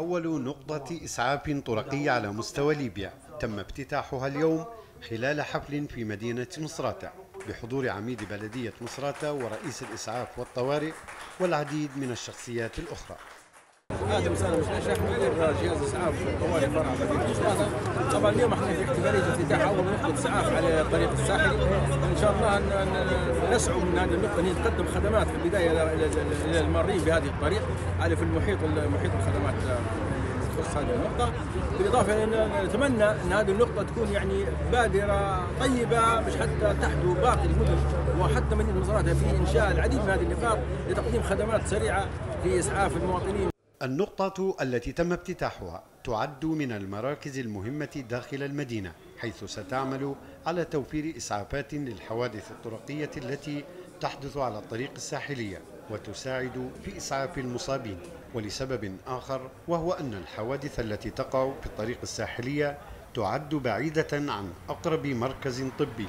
أول نقطة إسعاف طرقية على مستوى ليبيا تم افتتاحها اليوم خلال حفل في مدينة مصراتة بحضور عميد بلدية مصراتة ورئيس الإسعاف والطوارئ والعديد من الشخصيات الأخرى. مساء مش نجاح مدير جهاز اسعاف طوارئ فرع مدينه مصراتة طبعا اليوم إحنا في احتفاليه افتتاح اول نقطة إسعاف على الطريق الساحلي إن شاء الله أن نسعى من هذه النقطة. ان تقدم خدمات في البداية إلى المارين بهذه الطريق. على في المحيط محيط الخدمات. تخص هذه النقطة. بالإضافة إلى نتمنى أن هذه النقطة تكون يعني بادرة طيبة مش حتى تحدو باقي المدن. وحتى مدينة مصراتة في إنشاء العديد من هذه النقاط لتقديم خدمات سريعة في إسعاف المواطنين. النقطة التي تم افتتاحها تعد من المراكز المهمة داخل المدينة حيث ستعمل على توفير إسعافات للحوادث الطرقية التي تحدث على الطريق الساحلية وتساعد في إسعاف المصابين. ولسبب آخر وهو أن الحوادث التي تقع في الطريق الساحلية تعد بعيدة عن أقرب مركز طبي.